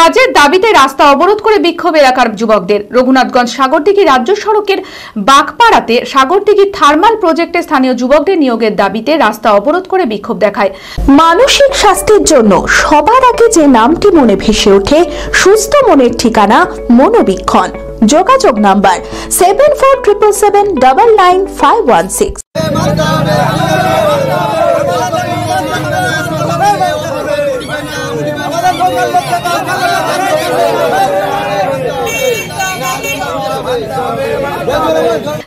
কাজের দাবিতে রাস্তা অবরোধ করে বিক্ষোভ এলাকার যুবকদের। রঘুনাথগঞ্জ সাগরদিঘি রাজ্য সড়কের বাগপাড়াতে সাগরদিঘি থার্মাল প্রজেক্টে স্থানীয় যুবকদের নিয়োগের দাবিতে রাস্তা অবরোধ করে বিক্ষোভ দেখায়। মানসিক স্বাস্থ্যের জন্য সবার আগে যে নামটি মনে ভেসে ওঠে সুস্থ মনের ঠিকানা মনোবীক্ষণ। যোগাযোগ number seven four triple seven double nine five one six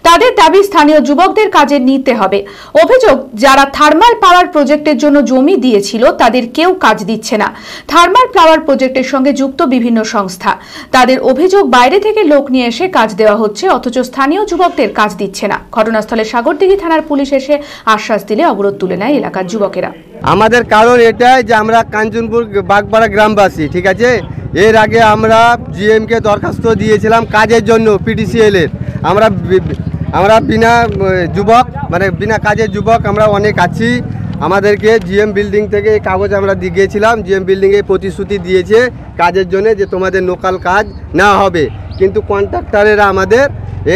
তাদের দাবি স্থানীয় যুবকদের কাজে নিতে হবে। অভিযোগ, যারা থার্মাল পাওয়ার প্রজেক্টের জন্য জমি দিয়েছিল, তাদের কেউ কাজ দিচ্ছে না। থার্মাল পাওয়ার প্রজেক্টের সঙ্গে যুক্ত বিভিন্ন সংস্থা। তাদের অভিযোগ, বাইরে থেকে লোক নিয়ে এসে কাজ দেওয়া হচ্ছে, অথচ স্থানীয় যুবকদের কাজ দিচ্ছে না। ঘটনাস্থলে সাগরদিঘি থানার পুলিশ এসে আশ্বাস দিলে অবরোধ তুলে নেয় এলাকার যুবকেরা। আমাদের কারণ এটাই যে আমরা কাঞ্চনপুর বাগপাড়া গ্রামবাসী, ঠিক আছে? এর আগে আমরা জিএমকে দরখাস্ত দিয়েছিলাম কাজের জন্য পিডিসিএল এর। আমরা আমরা বিনা যুবক মানে বিনা কাজের যুবক আমরা অনেক আছি। আমাদেরকে জিএম বিল্ডিং থেকে এই কাগজ আমরা দিয়ে গিয়েছিলাম। জিএম বিল্ডিংয়ে প্রতিশ্রুতি দিয়েছে কাজের জন্য যে তোমাদের লোকাল কাজ না হবে। কিন্তু কন্ট্রাক্টারেরা আমাদের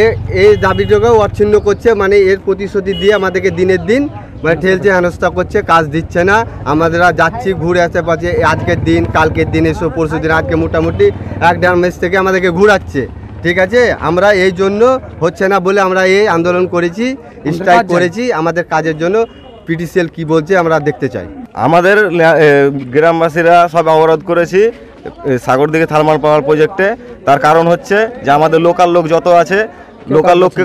এ এই দাবিটাকেও অচ্ছিন্ন করছে। মানে এর প্রতিশ্রুতি দিয়ে আমাদেরকে দিনের দিন মানে ঠেলছে, হেনস্থা করছে, কাজ দিচ্ছে না। আমরা যাচ্ছি, ঘুরে আসতে পারছি। আজকের দিন, কালকের দিন এসব পরশু দিন আজকে মোটামুটি এক দেড় মাস থেকে আমাদেরকে ঘুরাচ্ছে। ঠিক আছে? আমরা এই জন্য হচ্ছে না বলে আমরা এই আন্দোলন করেছি স্ট্রাইক করেছি আমাদের কাজের জন্য পিটিসিএল কি বলছে আমরা দেখতে চাই। আমাদের গ্রামবাসীরা সব অবরোধ করেছি সাগর দিকে থার্মাল পাওয়ার প্রজেক্টে। তার কারণ হচ্ছে যে আমাদের লোকাল লোক যত আছে লোকাল লোককে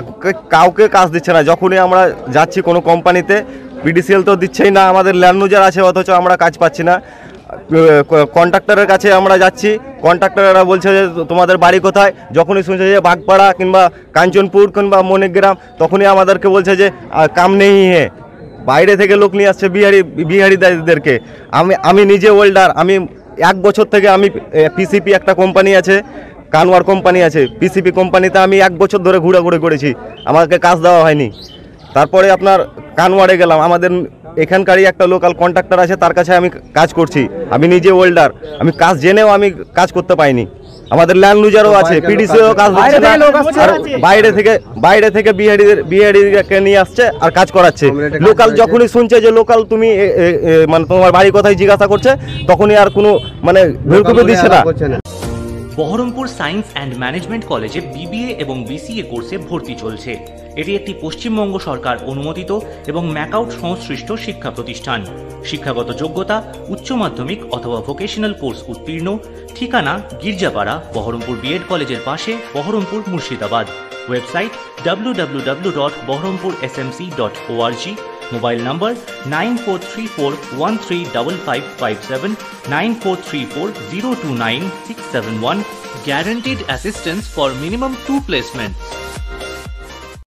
কাউকে কাজ দিচ্ছে না। যখনই আমরা যাচ্ছি কোনো কোম্পানিতে পিডিসিএল তো দিচ্ছেই না আমাদের ল্যান্ড আছে অথচ আমরা কাজ পাচ্ছি না। কন্ট্রাক্টরের কাছে আমরা যাচ্ছি। কন্ট্রাক্টররা বলছে যে, তোমাদের বাড়ি কোথায়? যখনই শুনছে যে বাগপাড়া কিংবা কাঞ্চনপুর কিংবা মণিগ্রাম, তখনই আমাদেরকে বলছে যে কাম নেই হে। বাইরে থেকে লোক নিয়ে আসছে বিহারি বিহারিদেরকে আমি আমি নিজে ওয়েল্ডার আমি এক বছর থেকে আমি পিসিপি একটা কোম্পানি আছে কানওয়ার কোম্পানি আছে। পিসিপি কোম্পানিতে আমি এক বছর ধরে ঘোরাঘুরি করেছি। আমাকে কাজ দেওয়া হয়নি। তারপরে আপনার কানওয়ারে গেলাম। আমাদের এখানকারই একটা লোকাল কন্ট্রাক্টর আছে তার কাছে আমি কাজ করছি। আমি নিজে ওয়েল্ডার আমি কাজ জেনেও আমি কাজ করতে পাইনি। আমাদের ল্যান্ড লুজারও আছে পিডিসিও কাজ দিচ্ছে না আর বাইরে থেকে বাইরে থেকে বিহারিদের বিহারিকে নিয়ে আসছে আর কাজ করাচ্ছে। লোকাল যখনই শুনছে যে লোকাল তুমি মানে তোমার বাড়ি কোথায় জিজ্ঞাসা করছে তখনই আর কোনো মানে ভেরকুপে দিচ্ছে না। না। বহরমপুর সায়েন্স অ্যান্ড ম্যানেজমেন্ট কলেজে বিবিএ এবং বিসিএ কোর্সে ভর্তি চলছে। এটি একটি পশ্চিমবঙ্গ সরকার অনুমোদিত এবং ম্যাকআউট সংশ্লিষ্ট শিক্ষা প্রতিষ্ঠান। শিক্ষাগত যোগ্যতা, উচ্চ মাধ্যমিক অথবা ভোকেশনাল কোর্স উত্তীর্ণ, ঠিকানা গির্জাপাড়া, বহরমপুর বিএড কলেজের পাশে, Baharampur Murshidabad. Website www.বহরমপুরএসএমসি.org mobile number nine four three four one three double five five seven nine four three four zero two nine six seven one guaranteed assistance for minimum two placements